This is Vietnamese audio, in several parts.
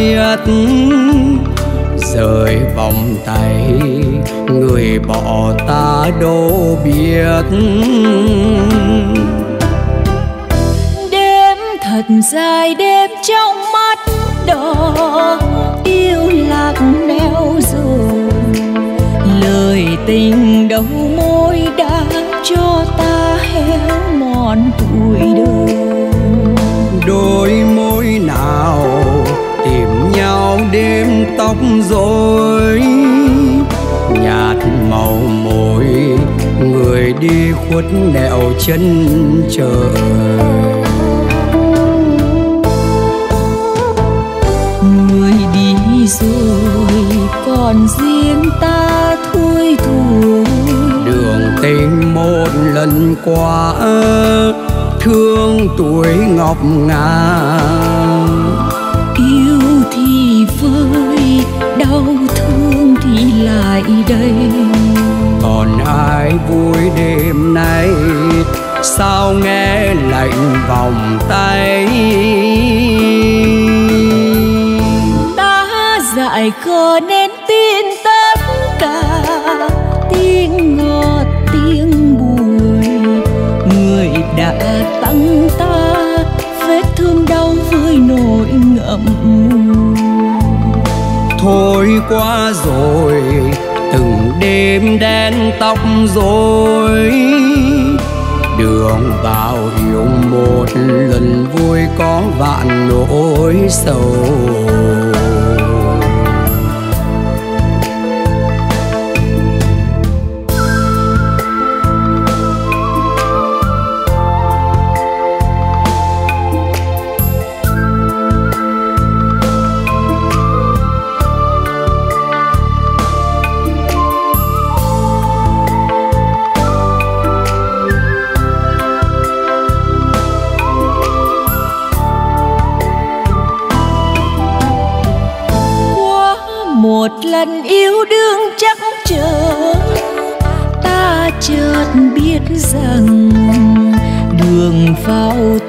thiết rời vòng tay người bỏ ta đâu biết. Đêm thật dài đêm trong mắt đỏ yêu lạc neo rồi lời tình đầu môi đã cho ta héo mòn tuổi đời. Đôi tóc rối nhạt màu môi người đi khuất nẻo chân trời. Người đi rồi còn riêng ta thui thủi đường tình một lần qua thương tuổi ngọc ngà lại đây. Còn ai vui đêm nay? Sao nghe lạnh vòng tay? Ta dại khờ nên tin tất cả. Tiếng ngọt tiếng bùi người đã tặng ta vết thương đau với nỗi ngậm ngùi. Thôi qua rồi đêm đen tóc rối. Đường vào yêu một lần vui có vạn nỗi sầu.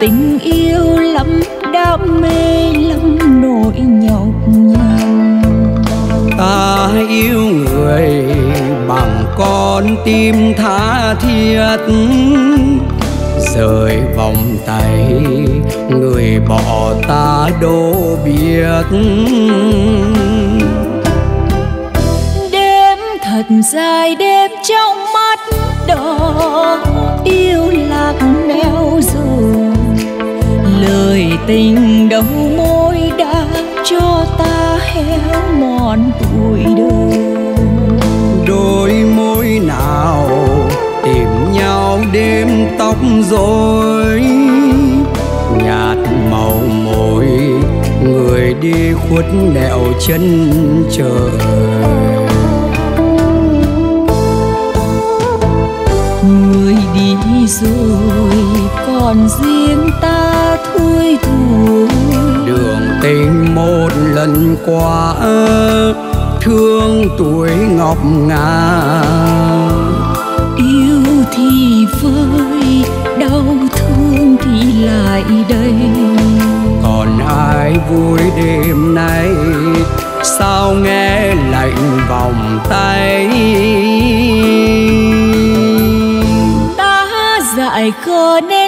Tình yêu lắm đam mê lắm nỗi nhọc nhằn. Ta yêu người bằng con tim tha thiết rời vòng tay người bỏ ta đâu biết đêm thật dài đêm trong mắt đỏ yêu lạc neo rồi tình đầu môi đã cho ta héo mòn tuổi đời. Đôi môi nào tìm nhau đêm tóc rối nhạt màu môi người đi khuất nẻo chân trời. Người đi rồi còn riêng thui thủi đường tình một lần qua thương tuổi ngọc ngà. Yêu thì vơi đau thương thì lại đây còn ai vui đêm nay sao nghe lạnh vòng tay? Ta dại khờ nên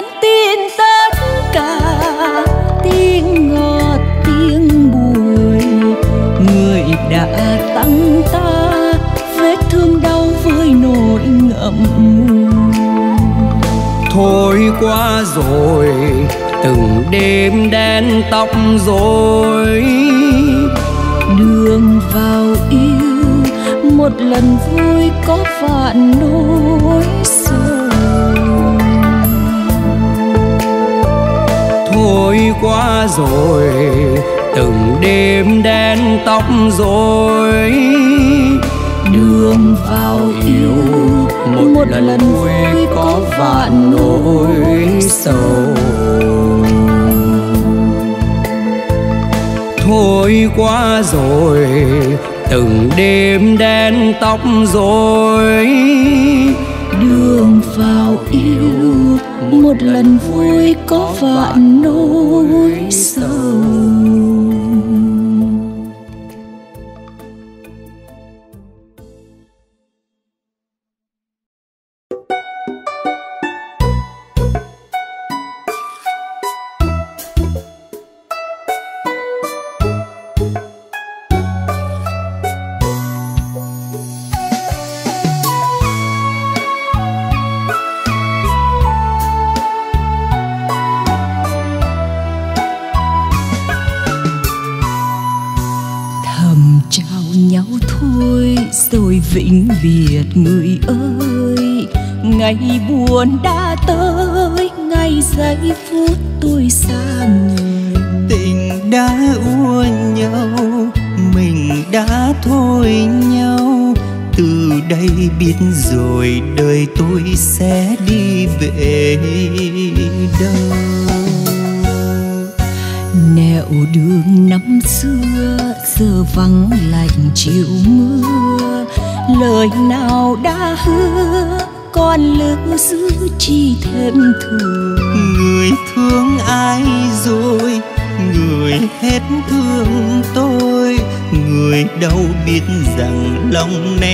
thôi qua rồi từng đêm đen tóc rối. Đường vào yêu một lần vui có vạn nỗi sầu. Thôi qua rồi từng đêm đen tóc rối thương vào yêu. Một, một lần, lần vui có vạn nỗi sầu. Thôi quá rồi từng đêm đen tóc rối. Đường vào yêu một, một lần vui có vạn nỗi sầu biết rồi đời tôi sẽ đi về đâu. Nẻo đường năm xưa, giờ vắng lạnh chiều mưa. Lời nào đã hứa con lưu giữ chi thêm thừa người thương ai rồi? Người hết thương tôi. Người đâu biết rằng lòng này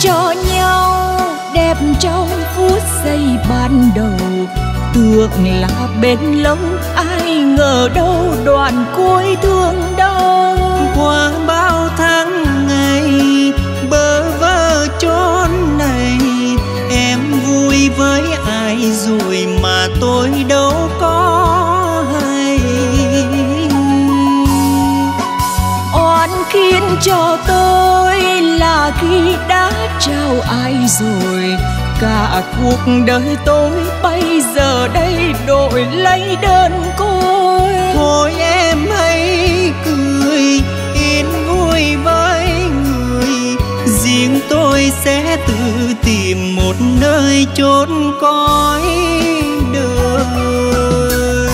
cho nhau, đẹp trong phút giây ban đầu. Tưởng là bên lâu, ai ngờ đâu đoạn cuối thương đau. Qua bao cuộc đời tôi bây giờ đây đổi lấy đơn côi. Thôi em hãy cười, yên vui với người. Riêng tôi sẽ tự tìm một nơi chốn cõi đời.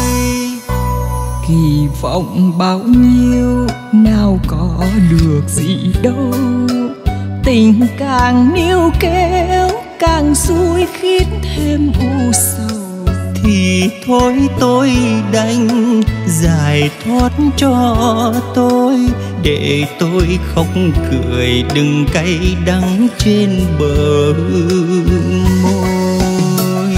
Kỳ vọng bao nhiêu, nào có được gì đâu. Tình càng níu kéo càng xui khiến thêm u sầu. Thì thôi tôi đành giải thoát cho tôi, để tôi khóc cười đừng cay đắng trên bờ môi.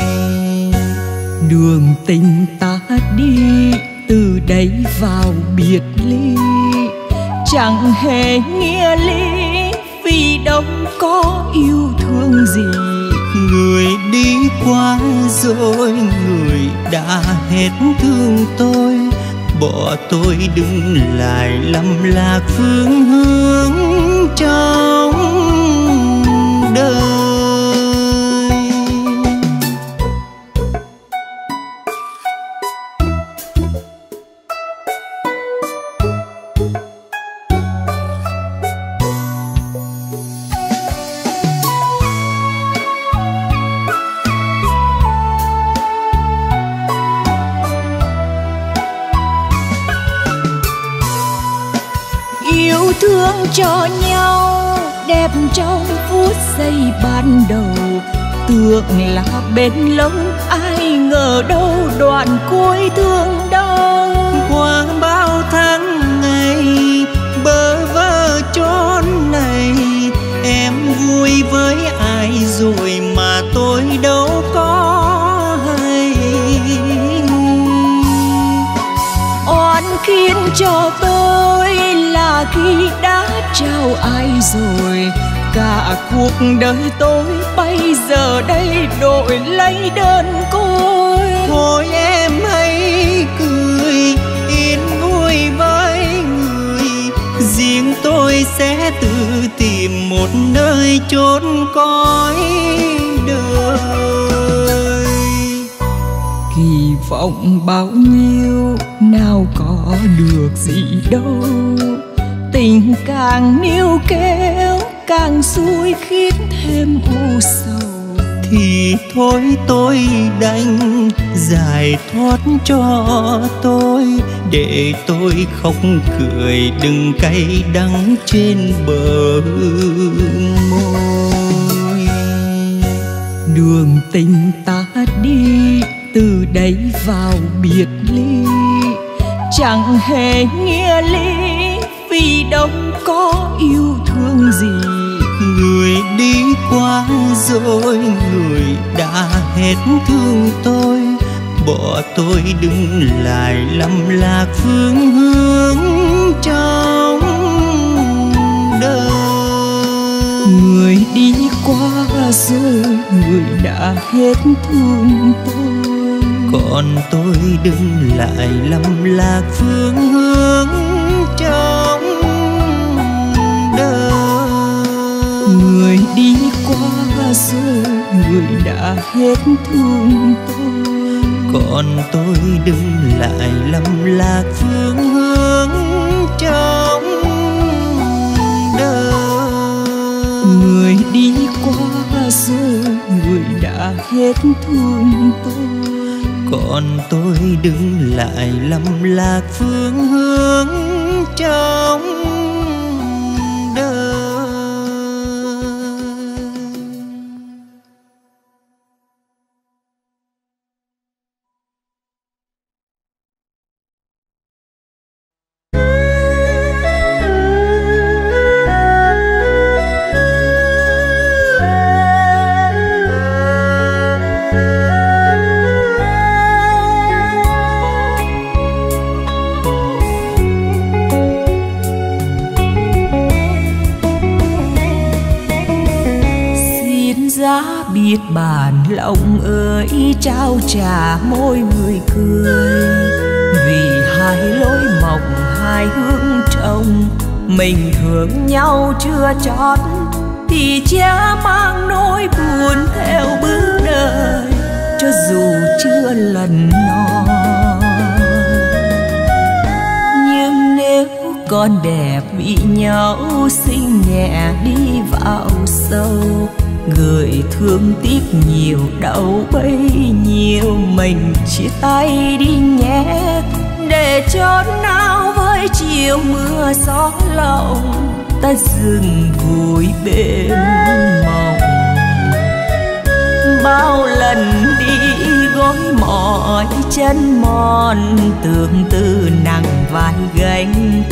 Đường tình ta đi từ đây vào biệt ly, chẳng hề nghĩa lý vì đâu có yêu thương gì người đi qua rồi, người đã hết thương tôi. Bỏ tôi đứng lại lầm lạc phương hướng trong ban đầu, tưởng là bên lâu ai ngờ đâu đoạn cuối thương đau. Qua bao tháng ngày, bơ vơ chốn này, em vui với ai rồi mà tôi đâu có hay. Oan khiến cho tôi là khi đã trao ai rồi cả cuộc đời tôi. Bây giờ đây đổi lấy đơn côi. Thôi em hãy cười, yên vui với người. Riêng tôi sẽ tự tìm một nơi chốn cõi đời. Kỳ vọng bao nhiêu, nào có được gì đâu. Tình càng níu kéo càng xui khiến thêm u sầu. Thì thôi tôi đành giải thoát cho tôi, để tôi khóc cười đừng cay đắng trên bờ môi. Đường tình ta đi, từ đây vào biệt ly. Chẳng hề nghĩa lý, vì đâu có yêu thương gì người đi qua rồi người đã hết thương tôi. Bỏ tôi đứng lại lầm lạc phương hướng trong đời. Người đi qua rồi người đã hết thương tôi. Còn tôi đứng lại lầm lạc phương hướng rồi người đã hết thương tôi. Còn tôi đứng lại lầm lạc phương hướng trong đời. Người đi qua rồi người đã hết thương tôi. Còn tôi đứng lại lầm lạc phương hướng trong biết bàn lòng ơi, trao trả môi người cười. Vì hai lối mộng hai hướng trông mình thương nhau chưa chót, thì cha mang nỗi buồn theo bước đời, cho dù chưa lần non nhưng nếu con đẹp bị nhau, xinh nhẹ đi vào sâu người thương tiếc nhiều, đau bấy nhiều mình chia tay đi nhé, để chót nào với chiều mưa gió lòng ta dừng vui bên mộng. Bao lần đi gối mỏi chân mòn tương tư nặng vai gánh.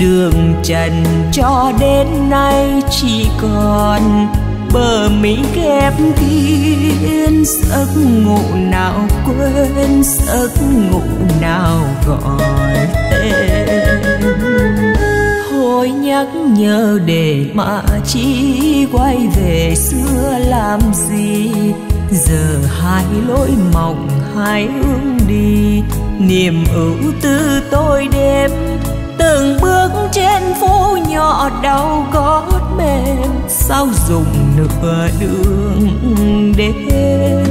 Đường trần cho đến nay chỉ còn bờ mỹ ghép kiên giấc ngủ nào quên, giấc ngủ nào gọi tên. Thôi nhắc nhớ để mà chi quay về xưa làm gì? Giờ hai lối mộng, hai hướng đi, niềm ưu tư tôi đêm từng bước trên phố nhỏ đau gót mềm sao dùng nửa đường đêm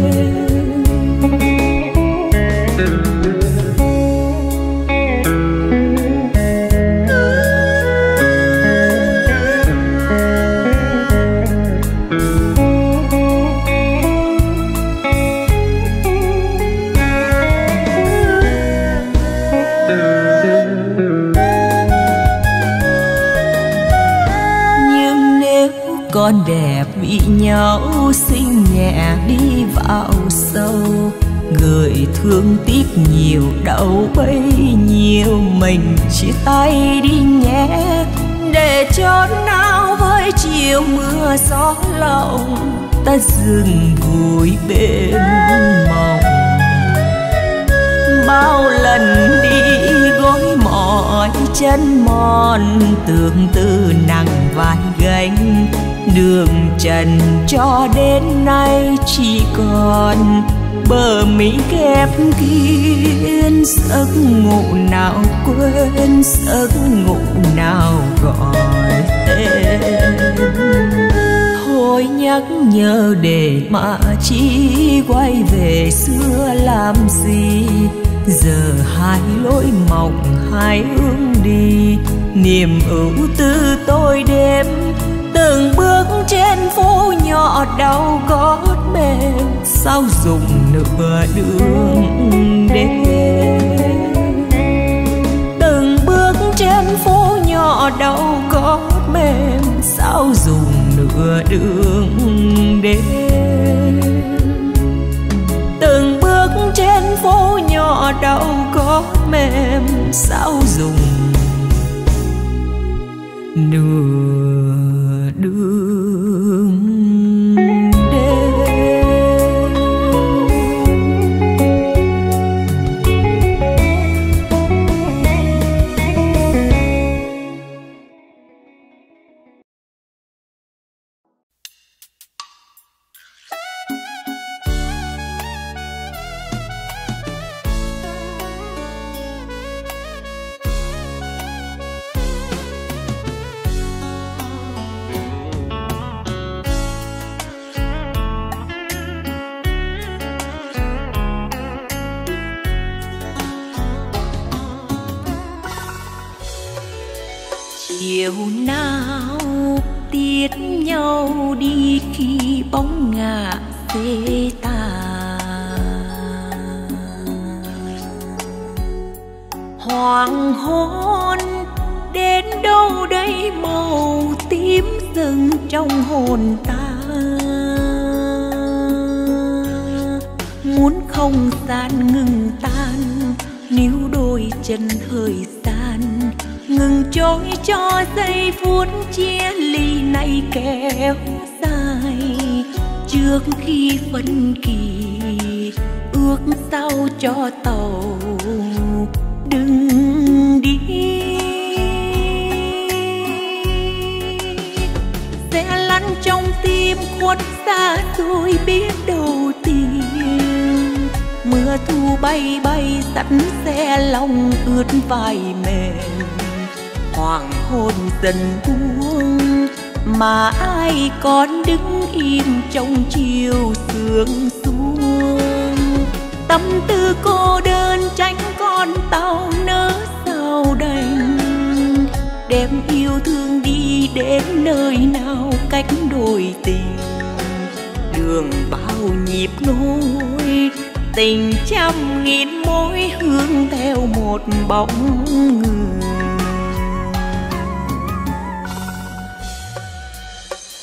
con đẹp bị nhau xinh nhẹ đi vào sâu. Người thương tiếc nhiều, đau bấy nhiều mình chia tay đi nhé. Để chót nào với chiều mưa gió lòng ta dừng vui bên mộng. Bao lần đi gối mỏi chân mòn tương tư nặng vai gánh đường trần cho đến nay chỉ còn bờ mỹ kẹp kín, giấc ngủ nào quên, giấc ngủ nào gọi tên. Thôi nhắc nhớ để mà chi quay về xưa làm gì? Giờ hai lối mộng hai hướng đi, niềm ưu tư tôi đêm từng bước phố nhỏ đau gót mềm. Sao dùng nửa đường đêm? Từng bước trên phố nhỏ đâu có mềm. Sao dùng nửa đường đêm? Từng bước trên phố nhỏ đâu có mềm. Sao dùng nửa đường muốn xa xôi biết đầu tiên mưa thu bay bay sẵn xe lòng ướt vai mềm. Hoàng hôn dần buông, mà ai còn đứng im trong chiều sương xuống. Tâm tư cô đơn tránh con tàu nỡ sao đành. Đem yêu thương đi đến nơi nào cách đôi tình đường bao nhịp nối, tình trăm nghìn mối hướng theo một bóng người.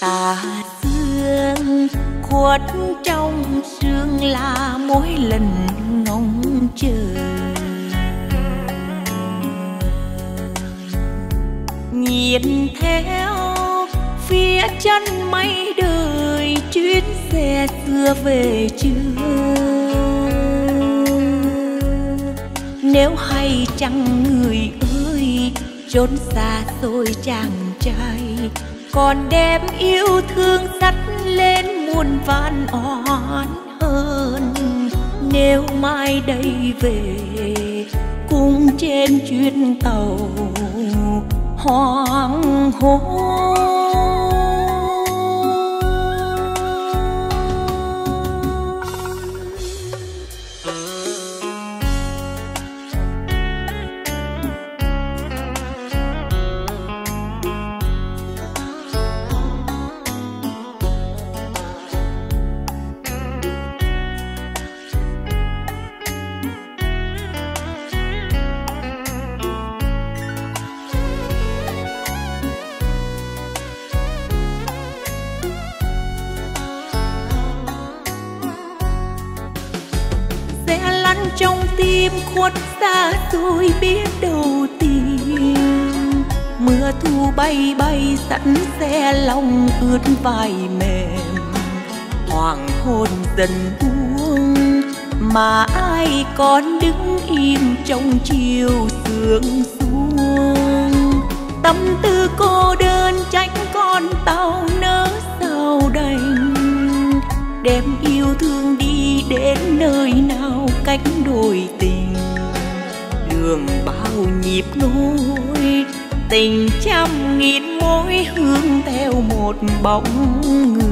Tà dương khuất trong sương là mỗi lần ngóng chờ. Nhìn theo phía chân mây chuyến xe xưa về chưa? Nếu hay chăng người ơi, trốn xa xôi chàng trai, còn đem yêu thương dắt lên muôn vạn oán hơn. Nếu mai đây về cùng trên chuyến tàu hoàng hôn vai mềm. Hoàng hôn dần buông, mà ai còn đứng im trong chiều sương xuống. Tâm tư cô đơn tránh con tàu nỡ sao đành. Đem yêu thương đi đến nơi nào cách đôi tình. Đường bao nhịp nối tình trăm nghìn mối hương theo một bóng người.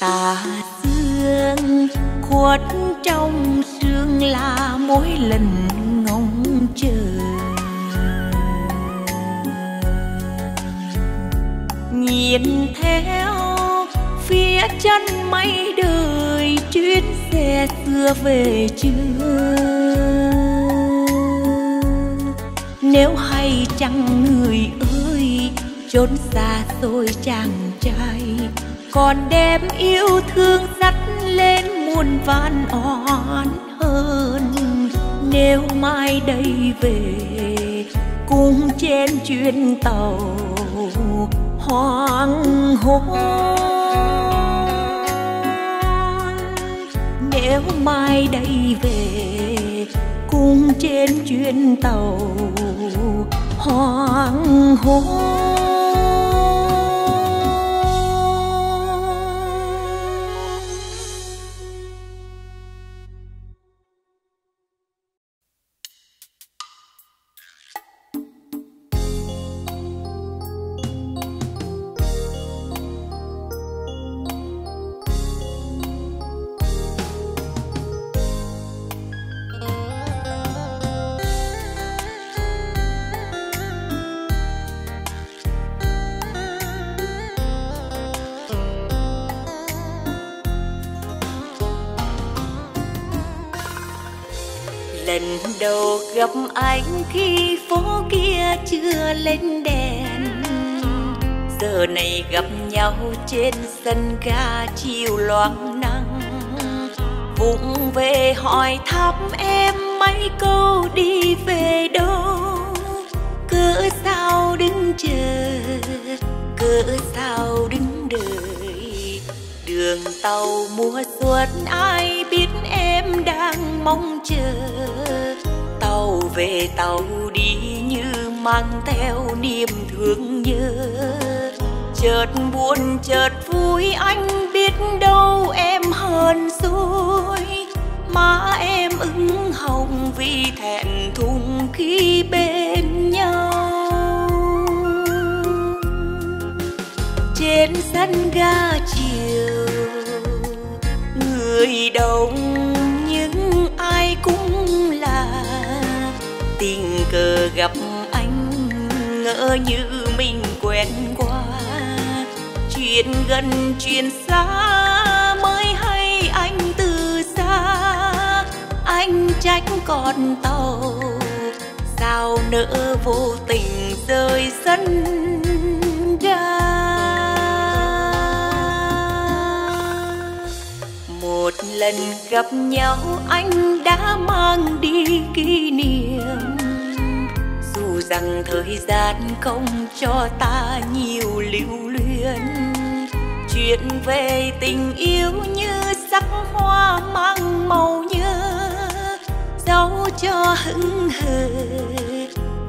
Tà dương khuất trong sương là mỗi lần ngóng chờ. Nhìn theo phía chân mây đời chuyến xe xưa về chưa nếu hay chăng người ơi trốn xa xôi chàng trai, còn đem yêu thương dắt lên muôn vàn oan hơn nếu mai đây về, cùng trên chuyến tàu hoàng hôn nếu mai đây về cùng trên chuyến tàu hoàng hôn chưa lên đèn. Giờ này gặp nhau trên sân ga chiều loáng nắng. Vụng về hỏi thăm em mấy câu đi về đâu. Cỡ sao đứng chờ cỡ sao đứng đợi. Đường tàu mùa xuân ai biết em đang mong chờ. Tàu về tàu đi mang theo niềm thương nhớ. Chợt buồn, chợt vui, anh biết đâu em hơn rồi. Má em ửng hồng vì thẹn thùng khi bên nhau. Trên sân ga chiều, người đông như mình quen qua. Chuyện gần, chuyện xa mới hay anh từ xa. Anh trách con tàu, sao nỡ vô tình rơi sân ga? Một lần gặp nhau anh đã mang đi kỷ niệm rằng thời gian không cho ta nhiều lưu luyến. Chuyện về tình yêu như sắc hoa mang màu nhớ dấu cho hững hờ,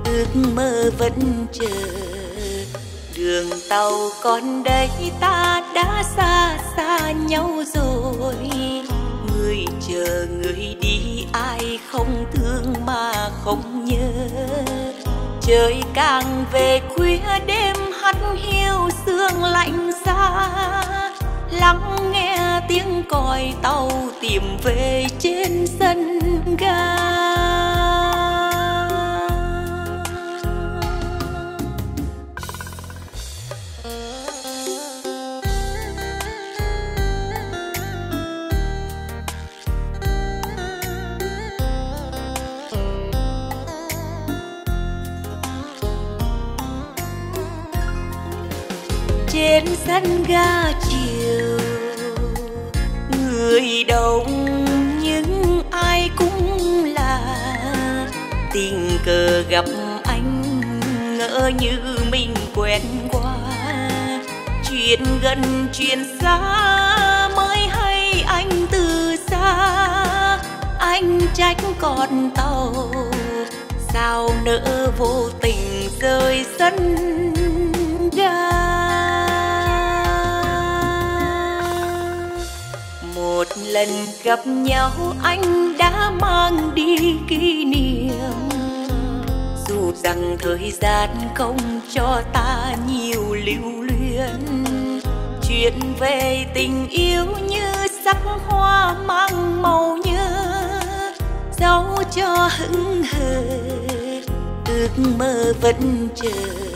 ước mơ vẫn chờ. Đường tàu còn đây ta đã xa xa nhau rồi. Người chờ người đi, ai không thương mà không nhớ trời càng về khuya đêm hắt hiu sương lạnh xa. Lắng nghe tiếng còi tàu tìm về trên sân ga. Sân ga chiều. Người đông nhưng ai cũng là tình cờ gặp anh ngỡ như mình quen qua. Chuyện gần chuyện xa mới hay anh từ xa. Anh trách con tàu, sao nỡ vô tình rơi sân một lần gặp nhau, anh đã mang đi kỷ niệm. Dù rằng thời gian không cho ta nhiều lưu luyến, chuyện về tình yêu như sắc hoa mang màu nhớ, dấu cho hững hờ, ước mơ vẫn chờ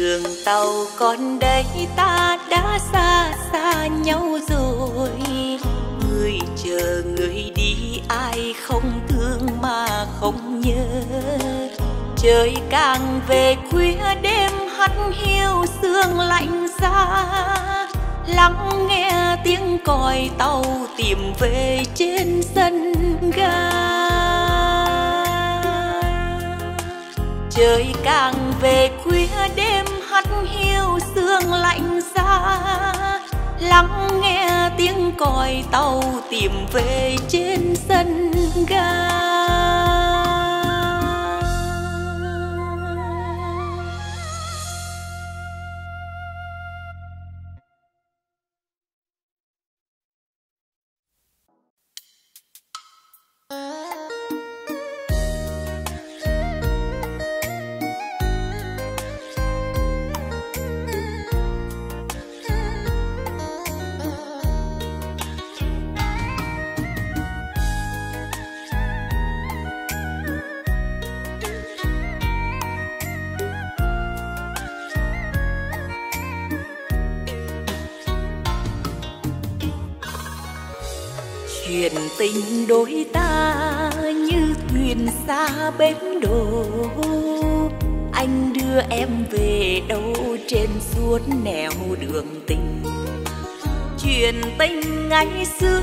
đường tàu còn đây ta đã xa xa nhau rồi. Người chờ người đi, ai không thương mà không nhớ. Trời càng về khuya đêm, hắt hiu sương lạnh giá lắng nghe tiếng còi tàu tìm về trên sân ga. Trời càng về khuya đêm hắt hiu sương lạnh giá lắng nghe tiếng còi tàu tìm về trên sân ga. chuyện tình đôi ta như thuyền xa bến đồ, anh đưa em về đâu trên suốt nẻo đường tình? Chuyện tình ngày xưa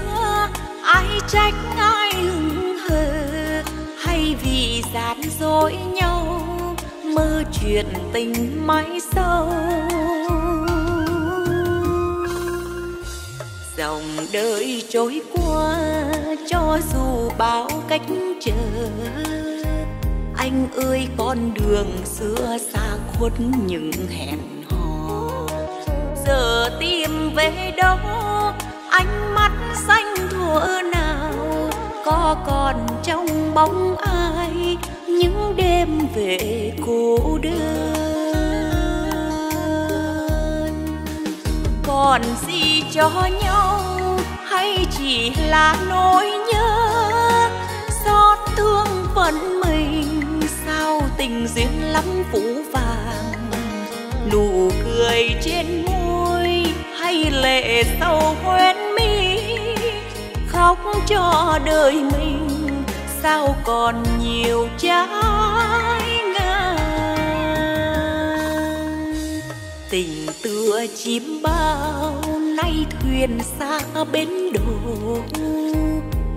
ai trách ai hững hờ? Hay vì gian dối nhau mơ chuyện tình mãi sâu? Dòng đời trôi qua cho dù bao cách trở anh ơi, con đường xưa xa khuất những hẹn hò. Giờ tìm về đâu, ánh mắt xanh thuở nào? Có còn trong bóng ai những đêm về cô đơn? Còn gì cho nhau hay chỉ là nỗi vẫn phận mình. Sao tình duyên lắm phũ vàng? Nụ cười trên môi hay lệ sâu hoen mi? Khóc cho đời mình, sao còn nhiều trái ngang? Tình tựa chim bao nay thuyền xa bến đồ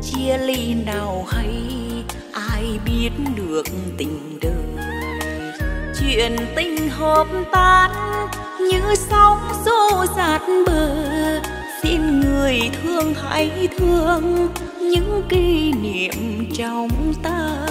chia ly nào hay ai biết được tình đời. Chuyện tình hợp tan, như sóng xô dạt bờ. Xin người thương hãy thương những kỷ niệm trong ta.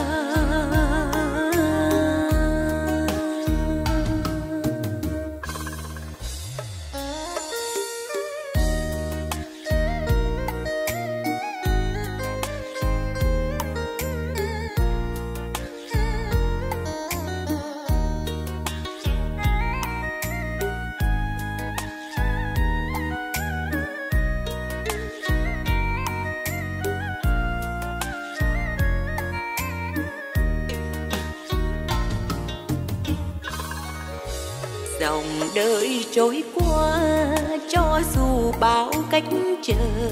Cách trở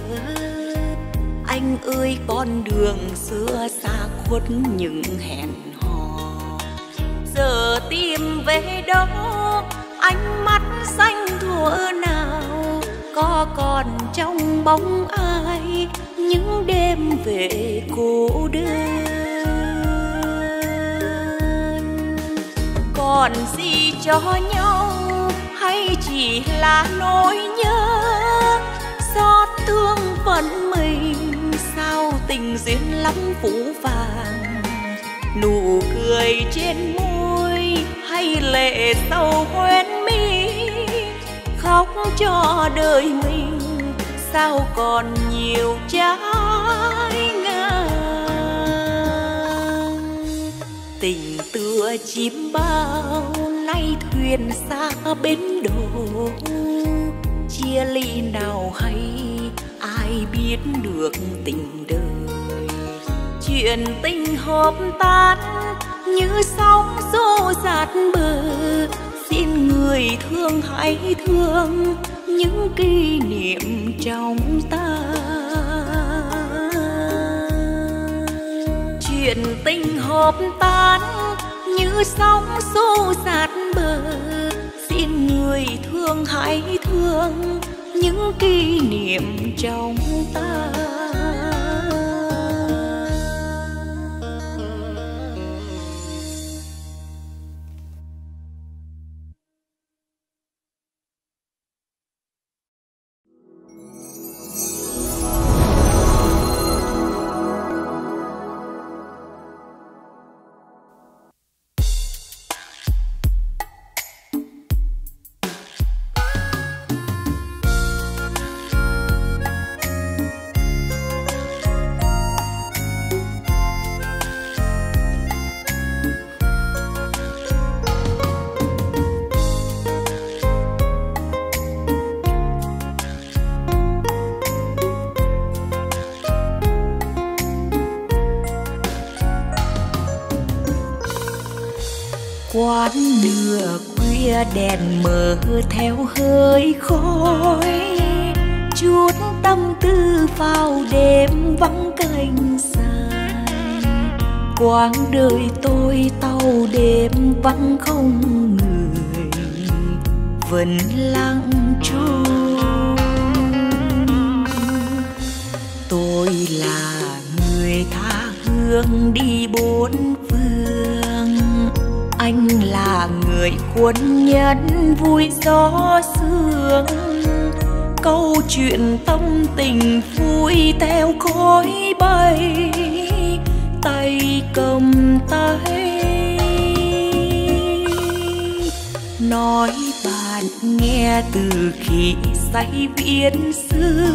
anh ơi, con đường xưa xa khuất những hẹn hò. Giờ tìm về đâu ánh mắt xanh thuở nào. Có còn trong bóng ai những đêm về cô đơn? Còn gì cho nhau hay chỉ là nỗi nhớ? Phận mình sao tình duyên lắm phũ vàng. Nụ cười trên môi hay lệ sâu hoen mi khóc cho đời mình, sao còn nhiều trái ngang. Tình tựa chim bao nay thuyền xa bến đồ chia ly nào hay ai biết được tình đời? Chuyện tình hợp tan như sóng xô dạt bờ. Xin người thương hãy thương những kỷ niệm trong ta. Chuyện tình hợp tan như sóng xô dạt bờ. Xin người thương hãy thương những kỷ niệm trong ta. Khuya đèn mờ theo hơi khói. Chút tâm tư vào đêm vắng cành dài quãng đời tôi tàu đêm vắng không người, vẫn lặng trôi. Tôi là người tha hương đi bốn phương, anh là người Người quân nhân vui gió sương. Câu chuyện tâm tình vui theo khói bay, tay cầm tay. Nói bạn nghe từ khi say viết xưa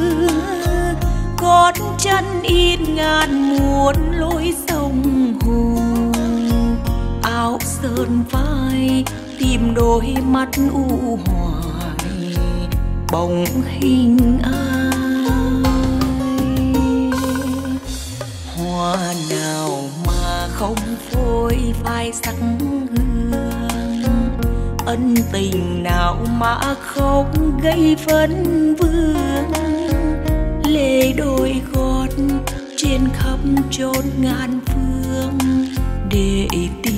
gót chân in ngàn muôn lối sông hồ áo sơn vai, tìm đôi mắt u hoài bóng hình ai. Hoa nào mà không phôi phai sắc hương, ân tình nào mà không gây vấn vương. Lê đôi gót trên khắp chốn ngàn phương, để tìm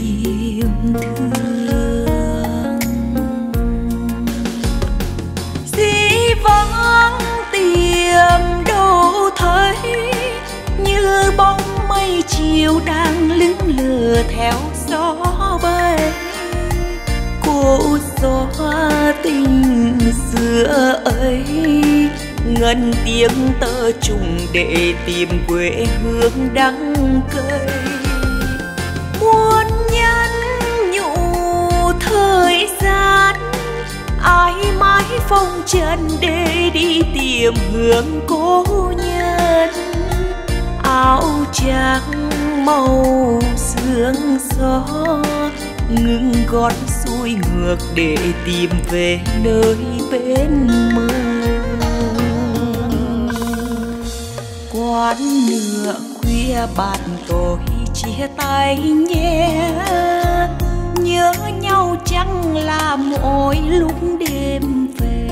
yêu đang lững lờ theo gió bay. Cô gió tình xưa ấy, ngân tiếng tơ trùng để tìm quê hương đắng cây muốn nhắn nhủ thời gian, ai mãi phong trần để đi tìm hướng cố nhân. Áo trắng màu sương gió, ngưng gót xuôi ngược để tìm về nơi bên mơ. Quán nửa khuya bạn tôi chia tay nhé, nhớ nhau chẳng là mỗi lúc đêm về.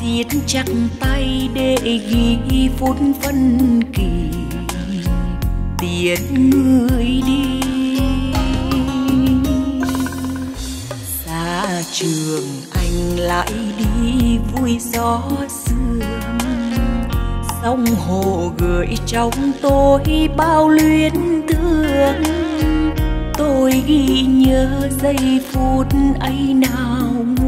Siết chặt tay để ghi phút phân kỳ tiễn người đi. Xa trường anh lại đi vui gió sương. Sông hồ gửi trong tôi bao luyến thương. Tôi ghi nhớ giây phút ấy nào ngờ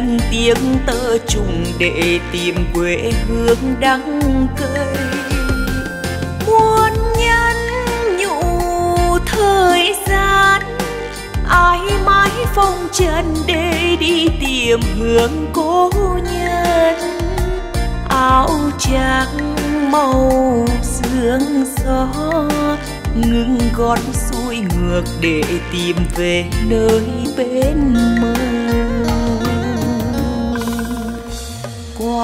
ngân tiếng tơ trùng để tìm quê hương đắng cay. Muôn nhân nhủ thời gian, ai mãi phong trần để đi tìm hướng cố nhân. Áo trắng màu sương gió ngưng gót xuôi ngược để tìm về nơi bên mơ.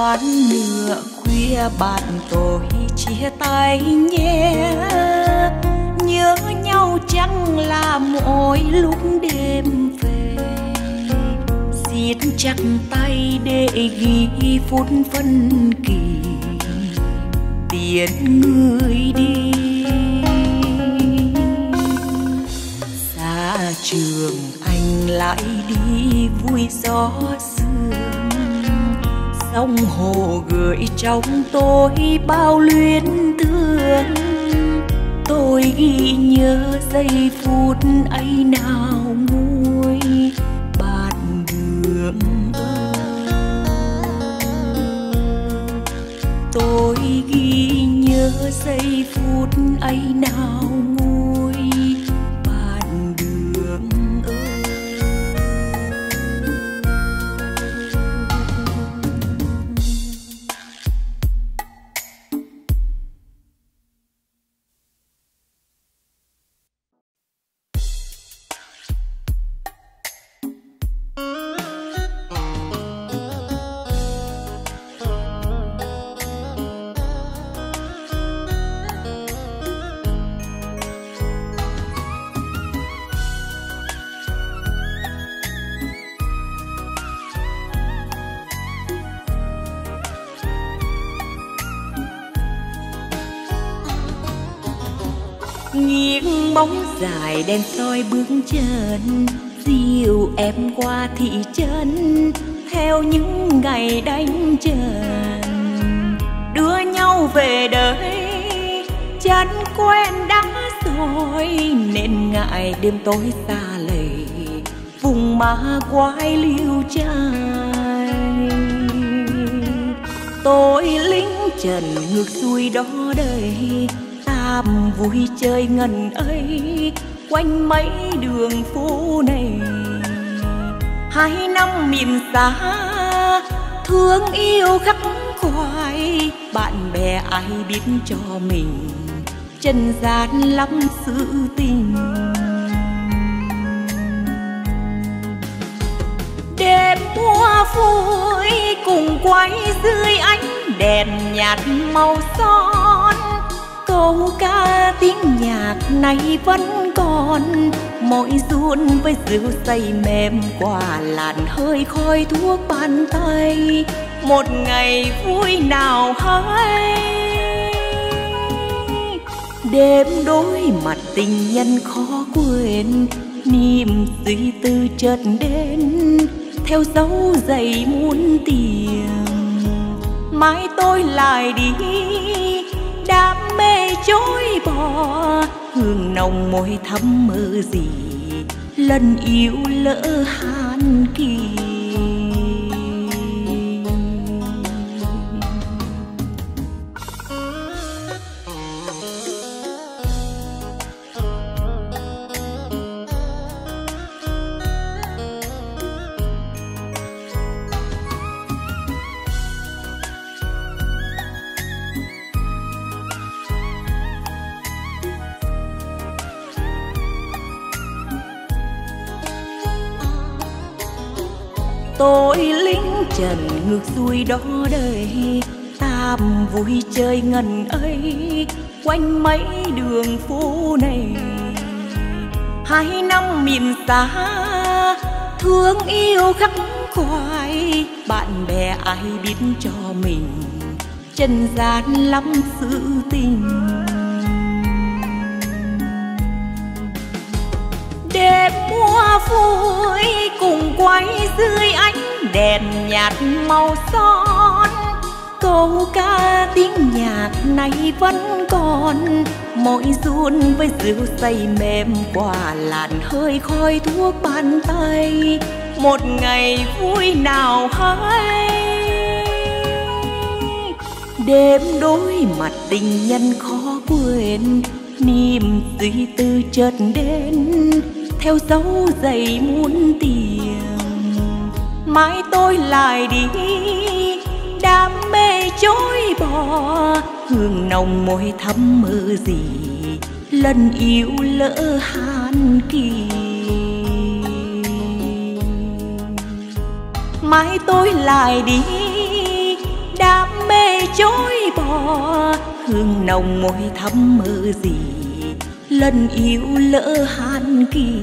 Quán nửa khuya bạn tôi chia tay nhé. Nhớ nhau chẳng là mỗi lúc đêm về. Siết chặt tay để ghi phút phân kỳ. Tiễn người đi. Xa trường anh lại đi vui gió xa sông hồ gửi trong tôi bao luyến thương. Tôi ghi nhớ giây phút ấy nào nguôi bạn đường tôi ghi nhớ giây phút ấy nào bóng dài đen soi bước chân, dìu em qua thị trấn, theo những ngày đánh trần. Đưa nhau về đời, chân quen đã rồi, nên ngại đêm tối xa lầy, vùng ma quái lưu trai tôi lính trần ngược xuôi đó đây tam vui chơi ngần ấy, quanh mấy đường phố này. Hai năm miền xa, thương yêu khắc khoải. Bạn bè ai biết cho mình, chân gian lắm sự tình. Đêm mùa vui cùng quay dưới ánh đèn nhạt màu son câu ca tiếng nhạc này vẫn còn. Mỗi run với rượu say mềm qua làn hơi khói thuốc bàn tay. Một ngày vui nào hay. Đêm đối mặt tình nhân khó quên, niềm suy tư chợt đến. Theo dấu giày muôn tiền mai tôi lại đi. Đam chối bỏ. Hương nồng môi thắm mơ gì lần yêu lỡ han kỳ tôi lính trần ngược xuôi đó đời, tam vui chơi ngần ấy, quanh mấy đường phố này. Hai năm miền xa, thương yêu khắc khoải, bạn bè ai biết cho mình trần gian lắm sự tình. Đêm mùa phố quay dưới ánh đèn nhạt màu son. Câu ca tiếng nhạc này vẫn còn. Mỗi run với rượu say mềm qua làn hơi khói thuốc bàn tay. Một ngày vui nào hay. Đêm đối mặt tình nhân khó quên. Niềm suy tư chợt đến. Theo dấu giày muôn tiền mãi tôi lại đi. Đam mê chối bỏ, hương nồng môi thắm mơ gì, lần yêu lỡ han kỳ. Mãi tôi lại đi, đam mê chối bỏ, hương nồng môi thắm mơ gì, lần yêu lỡ han kỳ.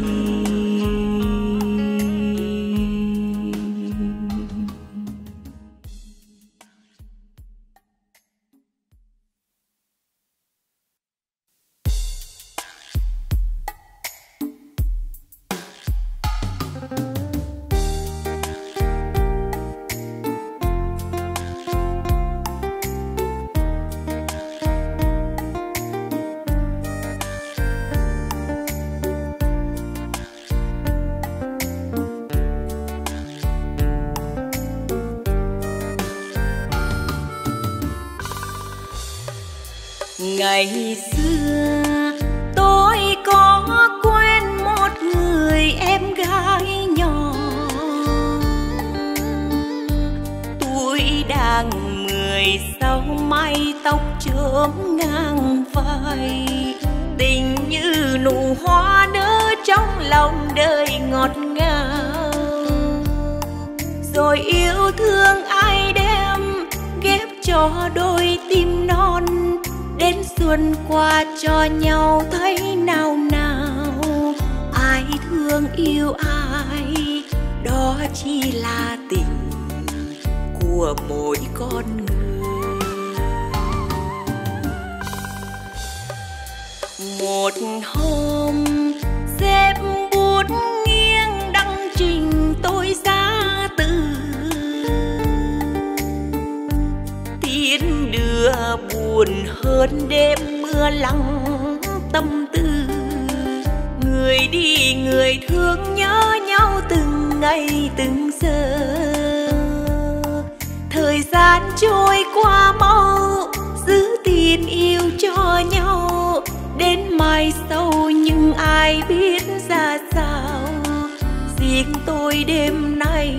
Đang mười sáu mái tóc chớm ngang vai. Tình như nụ hoa nở trong lòng đời ngọt ngào. Rồi yêu thương ai đem, ghép cho đôi tim non. Đến xuân qua cho nhau thấy nào nào. Ai thương yêu ai, đó chỉ là tình của mỗi con người. Một hôm xếp bút nghiêng đăng trình tôi ra từ. Tiến đưa buồn hơn đêm mưa lắng tâm tư. Người đi người thương nhớ nhau từng ngày từng giờ thời gian trôi qua mau, giữ tin yêu cho nhau. Đến mai sau nhưng ai biết ra sao? Riêng tôi đêm nay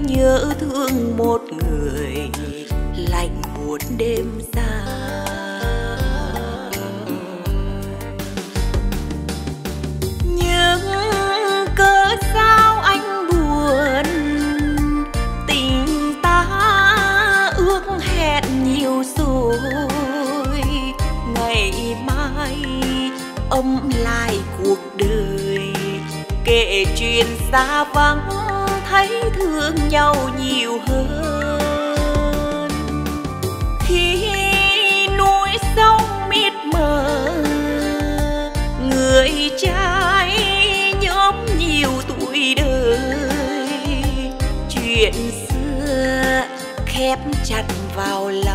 nhớ thương một người, lạnh buốt đêm xa rồi ngày mai ông lại cuộc đời. Kể chuyện xa vắng, thấy thương nhau nhiều hơn. Khi núi sông mịt mờ, người trai nhóm nhiều tuổi đời. Chuyện xưa khép chặt vào lòng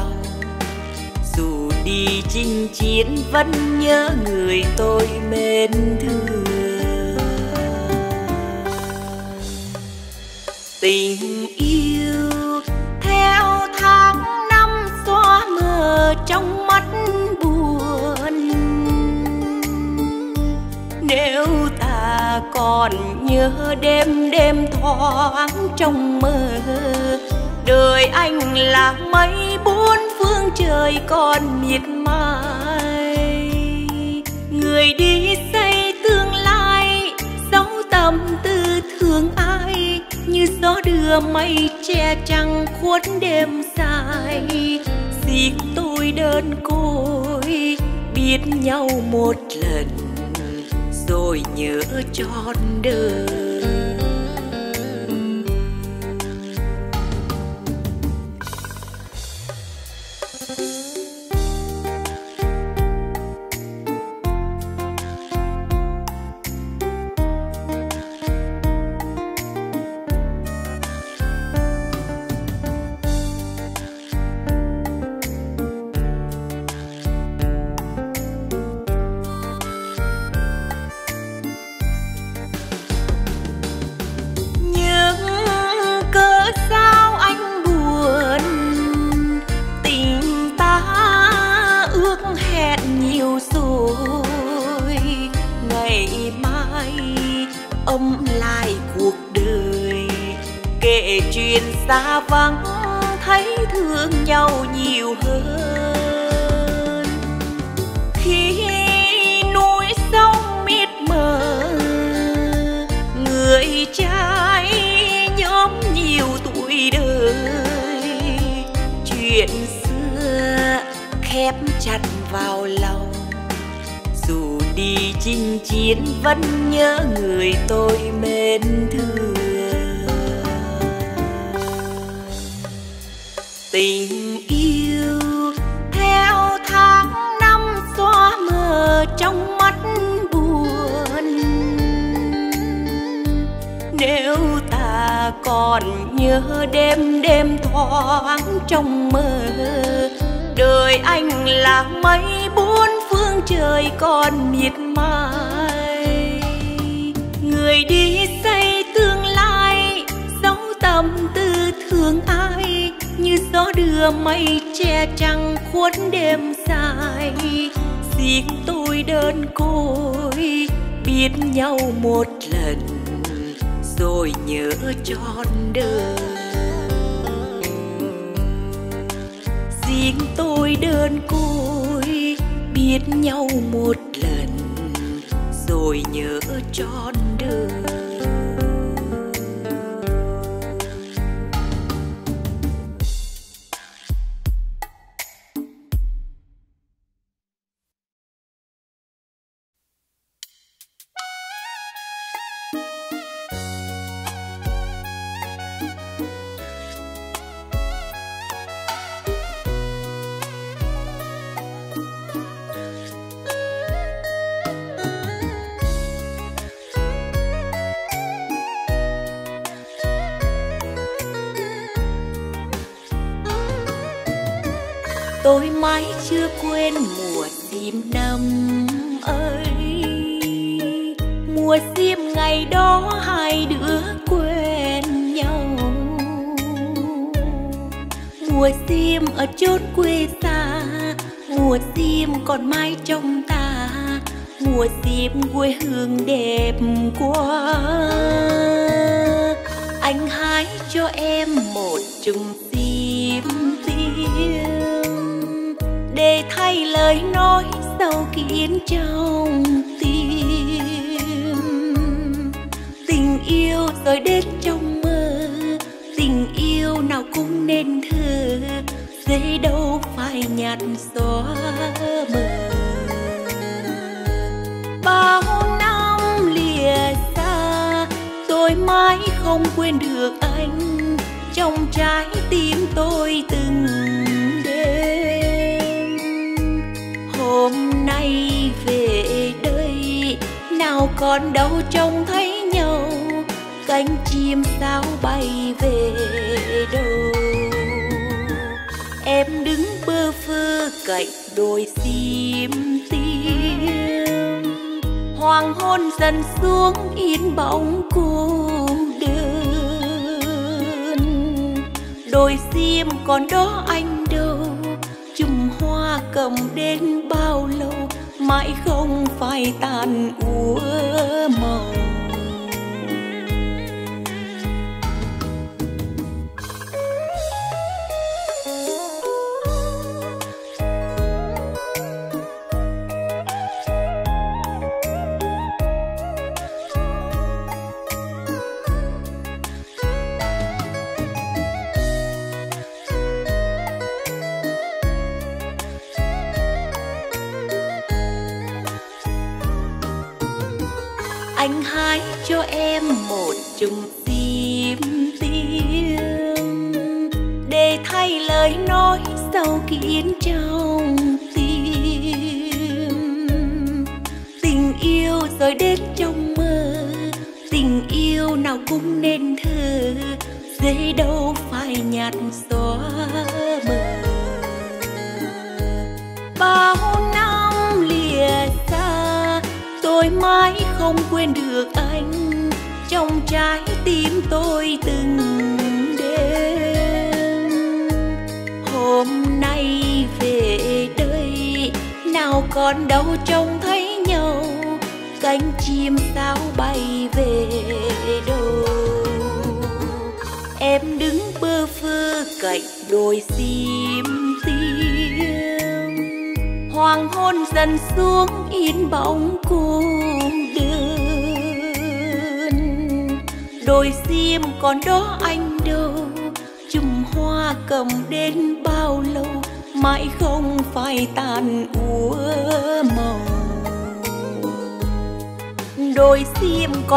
chinh chiến vẫn nhớ người tôi mến thương tình yêu theo tháng năm xóa mờ trong mắt buồn nếu ta còn nhớ đêm đêm thoáng trong mơ, đời anh là mây buôn phương trời còn miệt mài. Người đi xây tương lai dấu tâm tư thương ai, như gió đưa mây che trăng khuất đêm dài. Riêng tôi đơn côi, biết nhau một lần, rồi nhớ trọn đời. Rồi nhớ trọn đời. Riêng tôi đơn côi biết nhau một lần, rồi nhớ trọn đời. Chưa quên mùa sim năm ấy. Mùa sim ngày đó hai đứa quen nhau. Mùa sim ở chốn quê xa, mùa sim còn mãi trong ta. Mùa sim quê hương đẹp quá. Anh hái cho em một lời nói sâu kín trong tim. Tình yêu rồi đến trong mơ, tình yêu nào cũng nên thơ, dễ đâu phải nhạt xóa mờ. Bao năm lìa xa, tôi mãi không quên được anh. Trong trái tim tôi từng hôm nay về đây, nào còn đâu trông thấy nhau, cánh chim sao bay về đâu. Em đứng bơ phơ cạnh đồi sim tim hoàng hôn dần xuống in bóng cô đơn. Đồi sim còn đó anh đâu, chùm hoa cầm đến bao lâu mãi không phải tàn úa màu.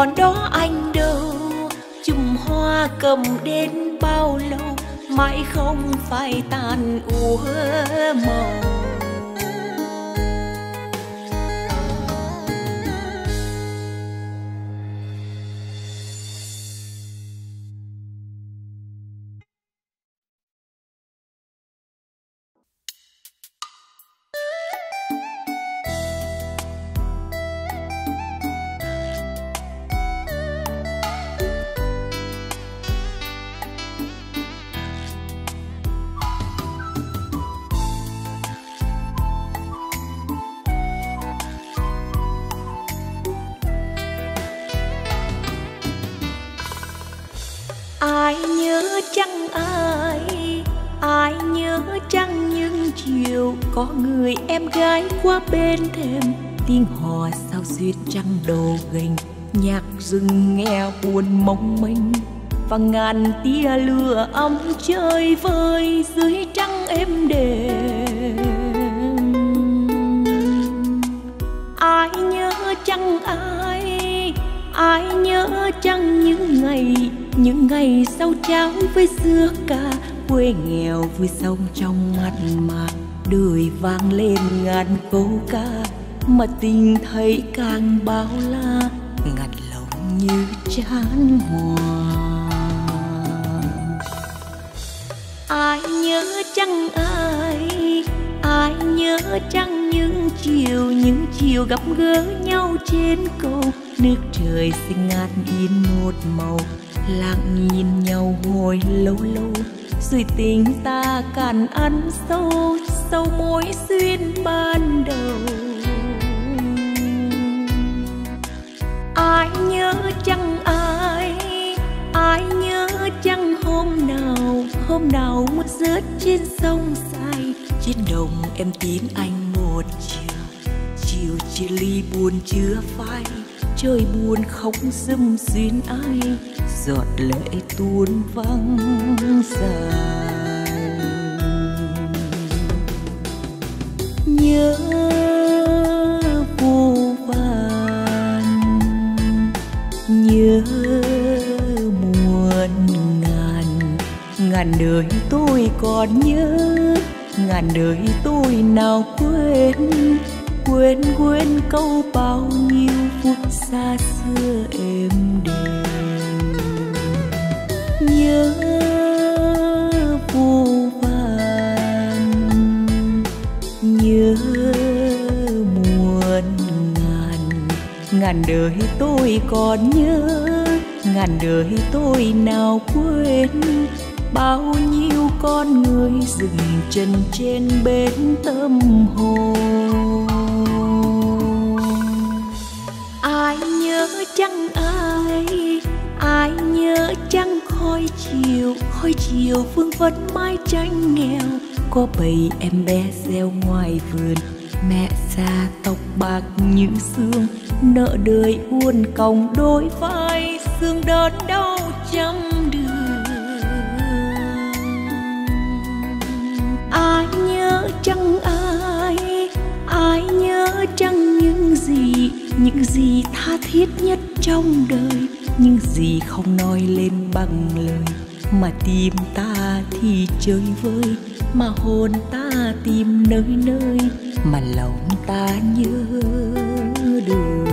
Còn đó anh đâu? Chùm hoa cầm đến bao lâu? Mãi không phải tàn úa màu. Ai nhớ chăng ai? Ai nhớ chăng những chiều có người em gái qua bên thềm? Tiếng hò sao duyên trăng đầu gành, nhạc rừng nghe buồn mong manh. Và ngàn tia lửa ấm chơi vơi dưới trăng êm đềm. Ai nhớ chăng ai? Ai nhớ chăng những ngày những ngày sau cháo với dưa ca quê nghèo vui sông trong mắt mà. Đời vang lên ngàn câu ca, mà tình thấy càng bao la ngặt lòng như chán hòa. Ai nhớ chăng ai ai nhớ chăng những chiều những chiều gặp gỡ nhau trên cầu, nước trời xinh ngát in một màu lặng nhìn nhau hồi lâu lâu. Rồi tình ta cạn ăn sâu sâu mối duyên ban đầu. Ai nhớ chăng ai ai nhớ chăng hôm nào hôm nào mưa rớt trên sông dài. Trên đồng em tin anh một chiều chiều chia ly buồn chưa phai. Trời buồn không dâm duyên ai giọt lệ tuôn vắng dài. Nhớ vô vàn nhớ muôn ngàn. Ngàn đời tôi còn nhớ, ngàn đời tôi nào quên. Quên quên câu bao nhiêu phút xa xưa êm ngàn đời tôi còn nhớ, ngàn đời tôi nào quên. Bao nhiêu con người dừng chân trên bến tâm hồn. Ai nhớ chăng ai ai nhớ chăng khói chiều khói chiều phương vấn mái tranh nghèo. Có bầy em bé reo ngoài vườn mẹ già tóc bạc như xương, nợ đời uốn còng đôi vai, xương đớn đau trăm đường. Ai nhớ chăng ai? Ai nhớ chăng những gì? Những gì tha thiết nhất trong đời? Những gì không nói lên bằng lời? Mà tim ta thì chơi vơi, mà hồn ta tìm nơi nơi mà lòng ta nhớ đường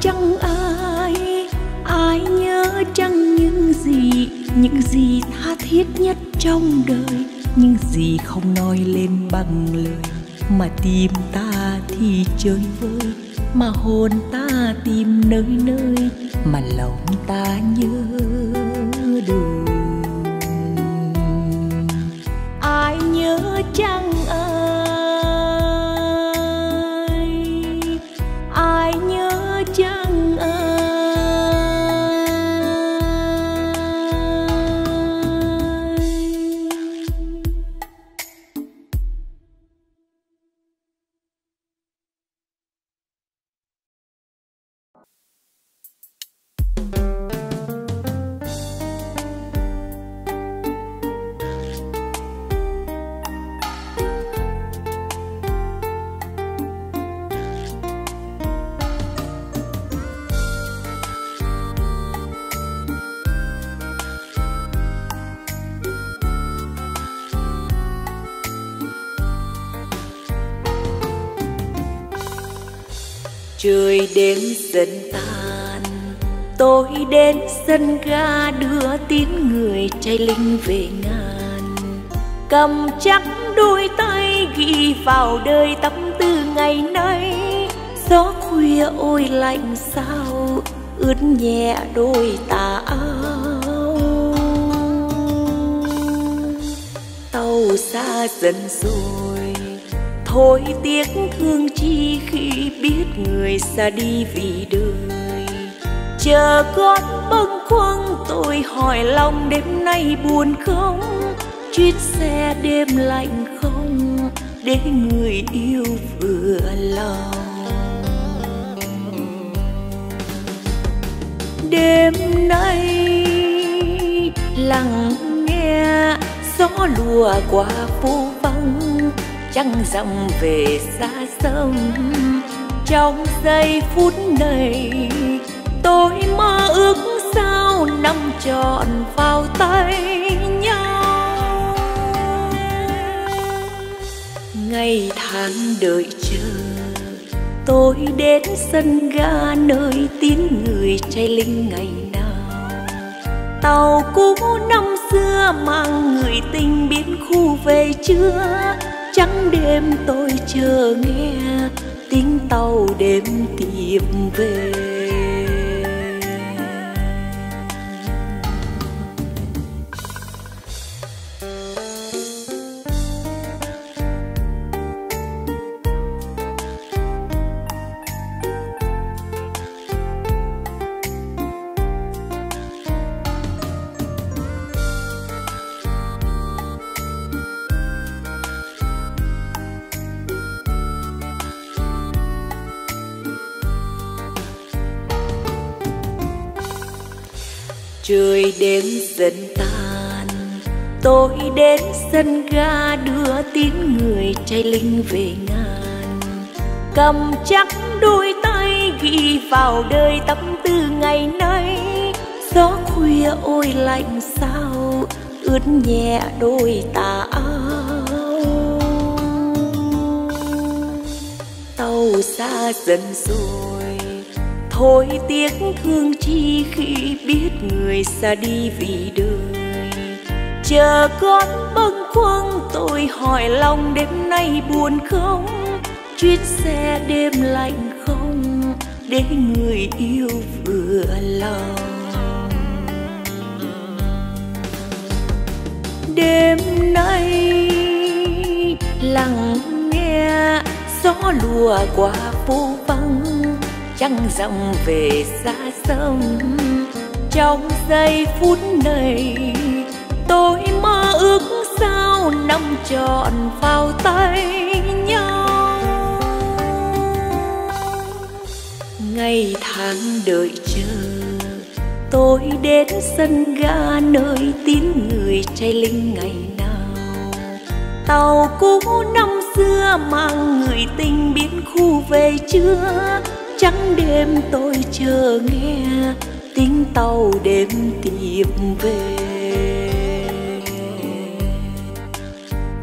chẳng chăng ai ai nhớ chăng những gì những gì tha thiết nhất trong đời. Những gì không nói lên bằng lời, mà tim ta thì chơi vơi. Mà hồn ta tìm nơi nơi, mà lòng ta nhớ đường. Ai nhớ chăng ai đến đêm dần tàn tôi đến sân ga đưa tín người trai linh về ngàn. Cầm chắc đôi tay ghi vào đời tâm tư ngày nay. Gió khuya ôi lạnh sao, ướt nhẹ đôi tà áo. Tàu xa dần rồi thôi tiếc thương chi khi biết người xa đi vì đời. Chờ con bâng khuâng tôi hỏi lòng đêm nay buồn không? Chuyến xe đêm lạnh không để người yêu vừa lòng. Đêm nay lặng nghe gió lùa qua phố vắng trăng dòng về xa sông. Trong giây phút này, tôi mơ ước sao nằm trọn vào tay nhau. Ngày tháng đợi chờ, tôi đến sân ga nơi tiếng người trai linh ngày nào. Tàu cũ năm xưa mang người tình biến khu về chưa trắng đêm tôi chờ nghe tiếng tàu đêm tìm về. Đêm dần tàn tôi đến sân ga đưa tín người trai linh về ngàn. Cầm chắc đôi tay ghi vào đời tâm tư ngày nay. Gió khuya ôi lạnh sao, ướt nhẹ đôi tà áo. Tàu xa dần rồi thôi tiếc thương chi khi biết người xa đi vì đời. Chờ con bâng khuâng, tôi hỏi lòng đêm nay buồn không? Chuyến xe đêm lạnh không để người yêu vừa lòng? Đêm nay lặng nghe, gió lùa qua phố vắng trăng dặm về xa sông. Trong giây phút này, tôi mơ ước sao năm trọn vào tay nhau. Ngày tháng đợi chờ, tôi đến sân ga nơi tiếng người trai linh ngày nào. Tàu cũ năm xưa mang người tình biến khu về chưa trắng đêm tôi chờ nghe tiếng tàu đêm tìm về.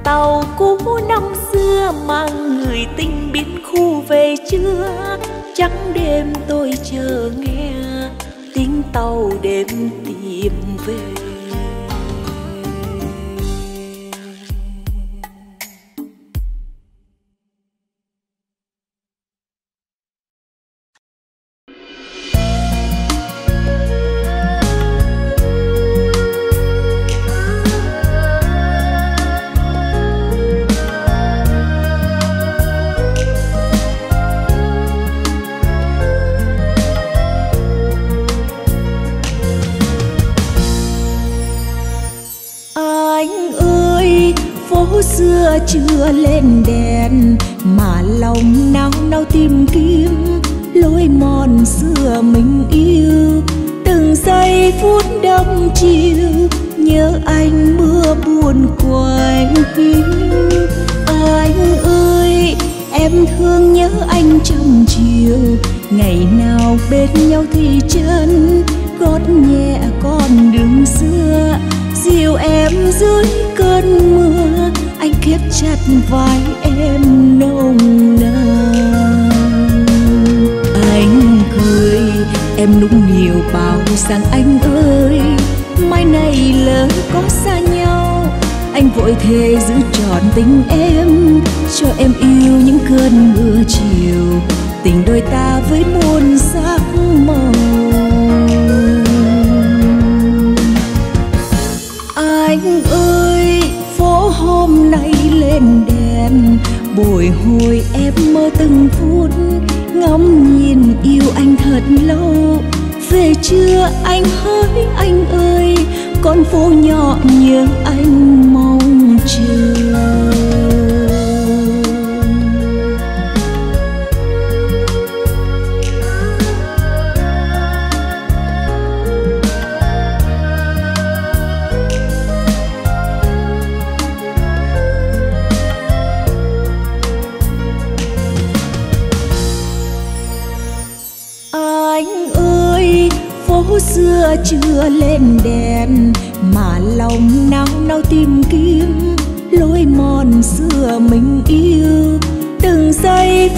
Tàu cũ năm xưa mang người tình biến khu về chưa trắng đêm tôi chờ nghe tiếng tàu đêm tìm về. Lòng nao nao tìm kiếm, lối mòn xưa mình yêu. Từng giây phút đông chiều, nhớ anh mưa buồn quanh anh ơi, em thương nhớ anh trong chiều. Ngày nào bên nhau thì chân, gót nhẹ con đường xưa. Dìu em dưới cơn mưa, anh khép chặt vai em nồng nũng nhiều bao rằng, anh ơi, mai này lỡ có xa nhau, anh vội thề giữ trọn tình em, cho em yêu những cơn mưa chiều, tình đôi ta với muôn sắc màu anh ơi, phố hôm nay lên đèn, bồi hồi em mơ từng phút, ngắm nhìn yêu anh thật lâu chưa anh hỡi anh ơi con phố nhỏ nhớ anh.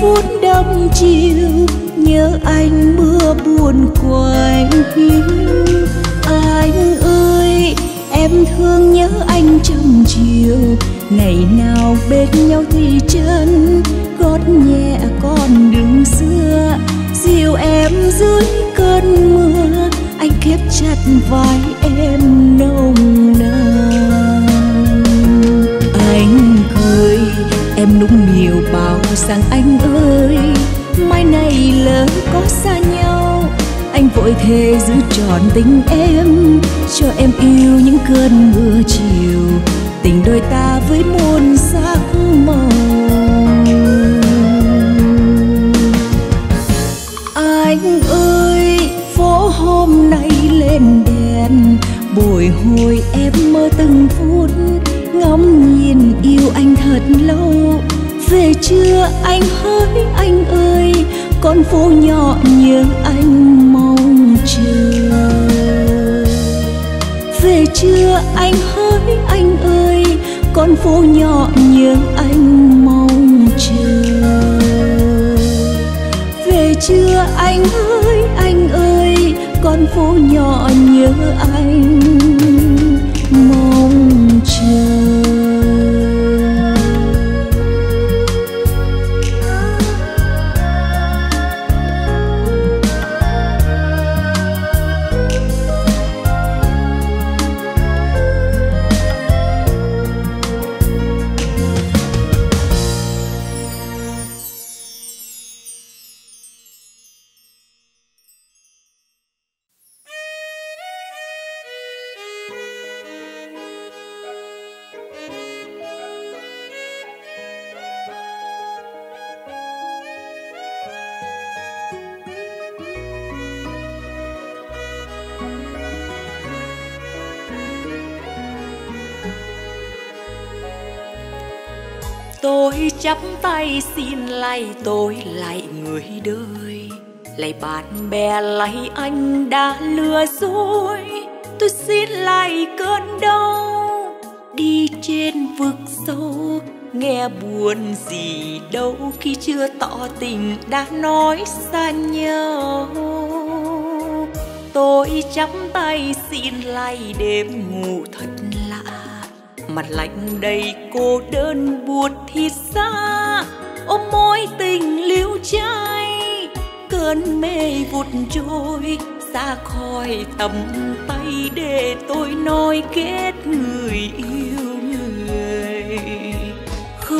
Phút đông chiều, nhớ anh mưa buồn quanh anh ơi, em thương nhớ anh trong chiều. Ngày nào bên nhau thì chân, gót nhẹ con đường xưa. Dìu em dưới cơn mưa, anh khép chặt vai rằng anh ơi, mai này lỡ có xa nhau. Anh vội thề giữ trọn tình em, cho em yêu những cơn mưa chiều. Tình đôi ta với muôn sắc màu anh ơi, phố hôm nay lên đèn. Bồi hồi em mơ từng phút, ngóng nhìn yêu anh thật lâu về chưa? Anh hỡi anh ơi, con phố nhỏ nhớ anh mong chờ. Về chưa? Anh hỡi anh ơi, con phố nhỏ nhớ nghe buồn gì đâu khi chưa tỏ tình đã nói xa nhau. Tôi chắp tay xin lay đêm ngủ thật lạ, mặt lạnh đầy cô đơn buột thịt xa. Ôm mối tình liêu trai cơn mê vụt trôi xa khỏi tầm tay để tôi nói kết người yêu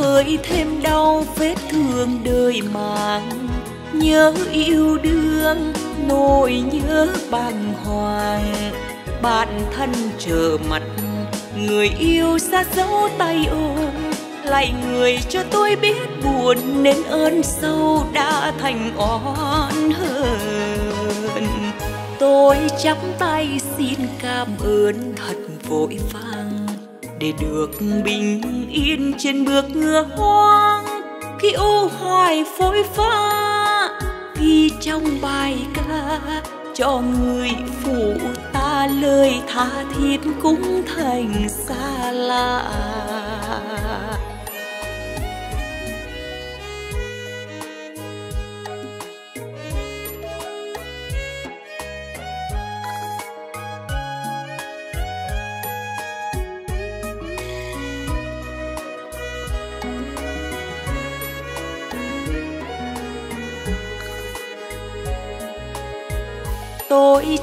khơi thêm đau vết thương đời mang nhớ yêu đương, nỗi nhớ bàng hoàng. Bạn thân chờ mặt, người yêu xa dấu tay ôm. Lại người cho tôi biết buồn nên ơn sâu đã thành oan hờn. Tôi chắp tay xin cảm ơn thật vội vàng để được bình yên trên bước ngựa hoang, khi u hoài phối pha, ghi trong bài ca, cho người phụ ta lời tha thiết cũng thành xa lạ.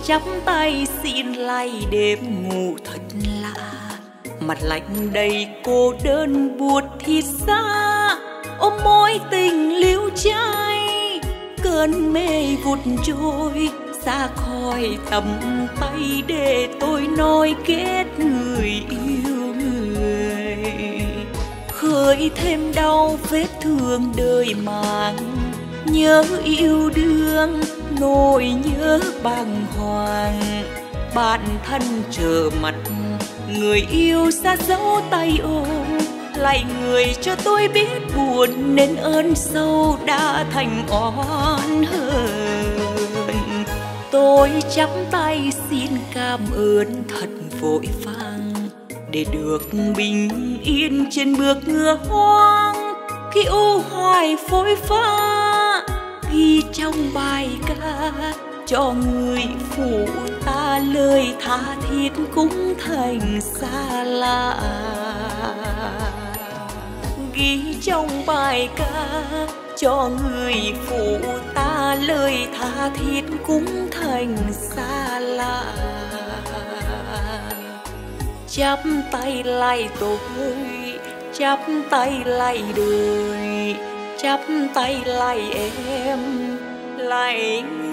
Chắp tay xin lay đêm ngủ thật lạ. Mặt lạnh đầy cô đơn buốt thịt xa. Ôm mối tình liễu trai, cơn mê vụt trôi. Xa khỏi tầm tay để tôi nói kết người yêu người. Khơi thêm đau vết thương đời mang nhớ yêu đương nỗi nhớ bàng hoàng. Bạn thân chờ mặt, người yêu xa dấu tay ôm, lại người cho tôi biết buồn nên ơn sâu đã thành oan hờn. Tôi chắp tay xin cảm ơn thật vội vàng, để được bình yên trên bước ngựa hoang. Khi u hoài phối pha ghi trong bài ca. Cho người phụ ta lời tha thiết cũng thành xa lạ. Ghi trong bài ca, cho người phụ ta lời tha thiết cũng thành xa lạ. Chắp tay lại tôi chắp tay lại đời chắp tay lại em lại tôi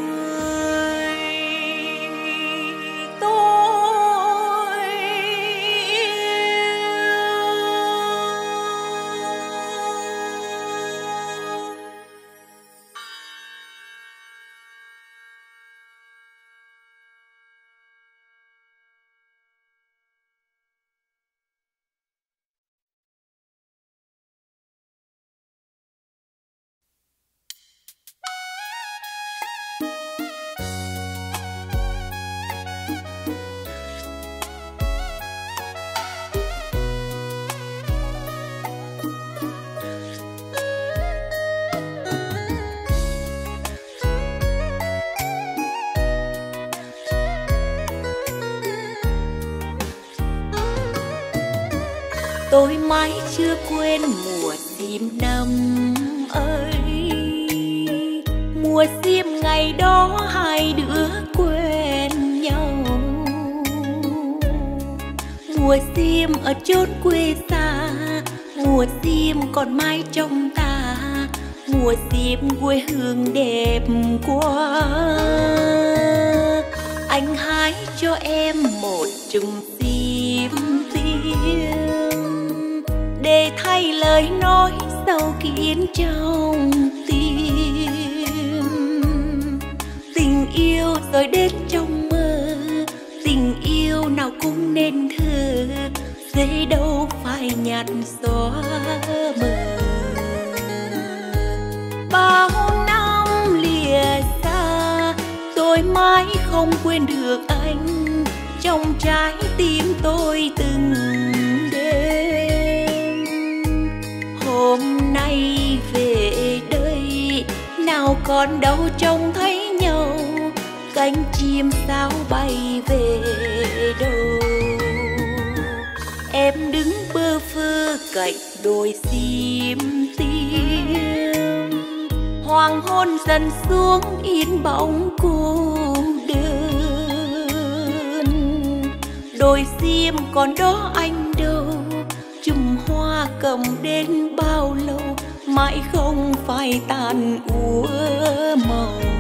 chưa quên mùa sim năm ơi mùa sim ngày đó hai đứa quen nhau. Mùa sim ở chốn quê xa, mùa sim còn mãi trong ta. Mùa sim quê hương đẹp quá. Anh hái cho em một chùm để lời nói sâu kín trong tim. Tình yêu rồi đến trong mơ. Tình yêu nào cũng nên thơ. Dễ đâu phải nhạt xóa mờ. Bao năm lìa xa, tôi mãi không quên được anh. Trong trái tim tôi từng còn đâu trông thấy nhau, cánh chim sao bay về đâu. Em đứng bơ phơ cạnh đồi sim tim hoàng hôn dần xuống, in bóng cô đơn đồi sim còn đó anh đâu, chùm hoa cầm đến bao lâu? Mãi không phải tàn úa màu.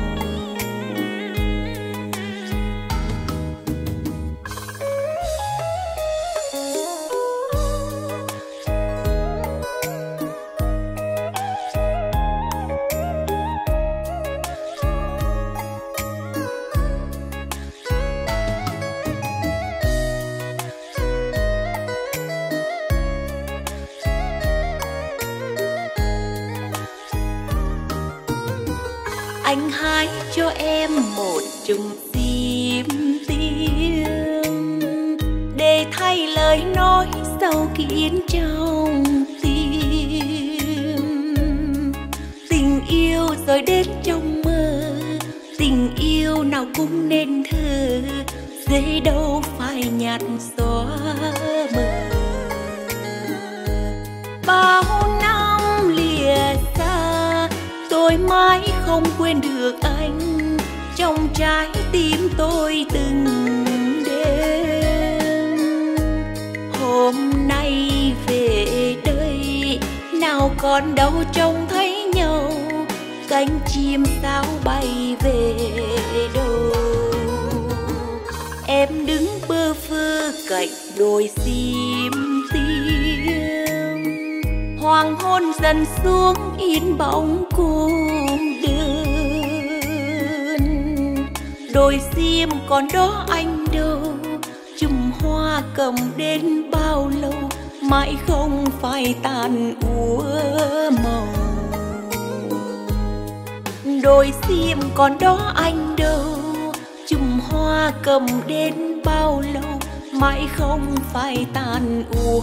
Không phải tàn úa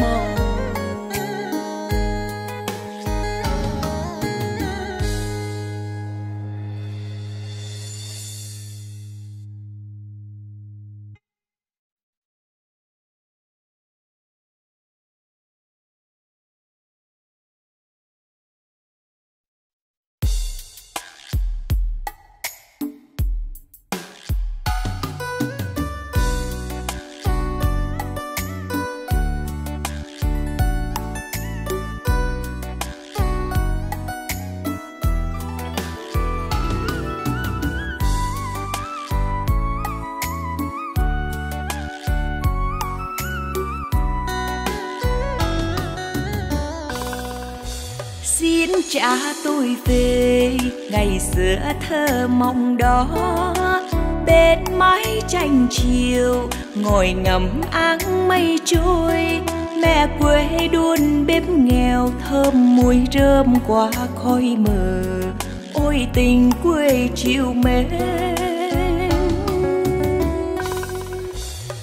màu xin trả tôi về. Ngày xưa thơ mộng đó, bên mái tranh chiều, ngồi ngắm áng mây trôi. Mẹ quê đun bếp nghèo, thơm mùi rơm qua khói mờ. Ôi tình quê chiều mến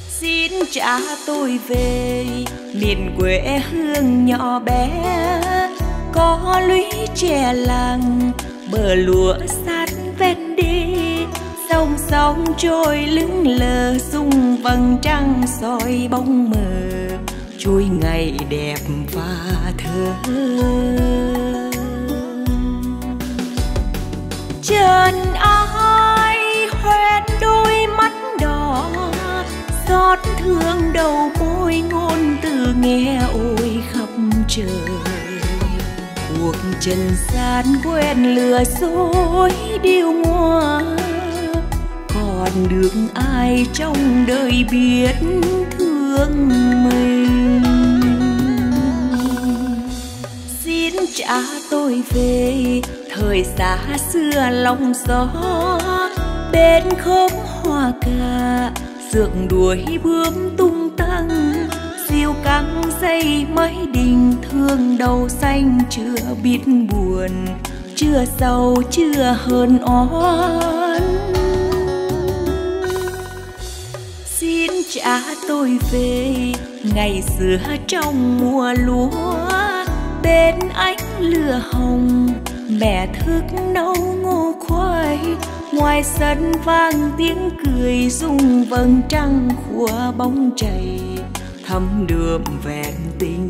xin trả tôi về, miền quê hương nhỏ bé. Có lũy trẻ làng bờ lúa sát ven đi. Sông sóng trôi lững lờ rung vầng trăng soi bóng mờ trôi ngày đẹp và thơ. Trần ai hoen đôi mắt đỏ, xót thương đầu môi ngôn từ nghe ôi khắp trời cuộc trần gian quen lừa dối điêu ngoa. Còn được ai trong đời biết thương mình? Xin trả tôi về, thời xa xưa lòng gió. Bên khóm hoa cà rượng đuổi bướm tung tăng. Diêu căng dây mây đình đầu xanh chưa biết buồn, chưa sâu chưa hơn oán. Xin trả tôi về, ngày xưa trong mùa lúa, bên ánh lửa hồng, mẹ thức nấu ngô khoai. Ngoài sân vang tiếng cười rung vầng trăng khua bóng chảy thấm đượm vẹn tình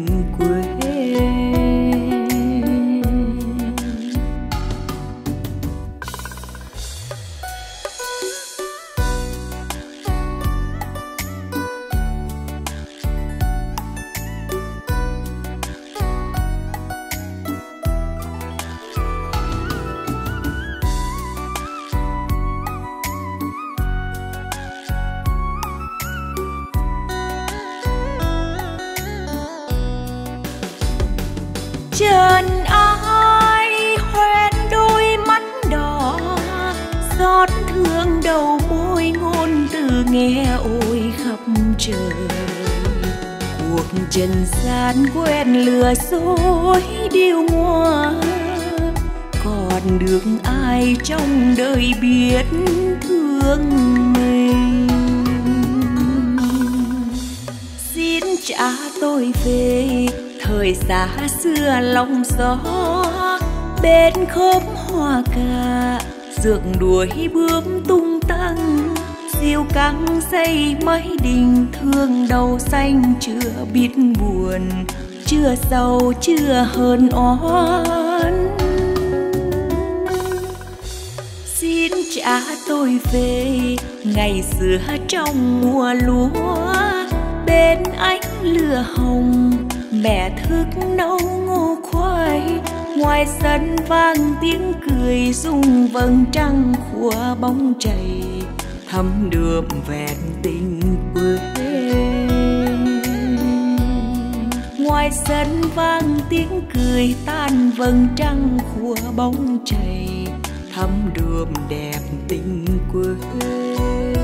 trần gian quen lừa dối điêu ngoa. Còn được ai trong đời biết thương mình? Xin trả tôi về thời xa xưa lòng gió. Bên khóm hoa cà rượng đuổi bướm tung diêu căng dây mái đình thương đầu xanh chưa biết buồn, chưa giàu chưa hơn oán. Xin trả tôi về, ngày xưa trong mùa lúa, bên ánh lửa hồng, mẹ thức nấu ngô khoai. Ngoài sân vang tiếng cười rung vầng trăng khua bóng chảy thấm đượm vẹn tình quê. Ngoài sân vang tiếng cười tan vầng trăng khua bóng chảy thấm đượm đẹp tình quê.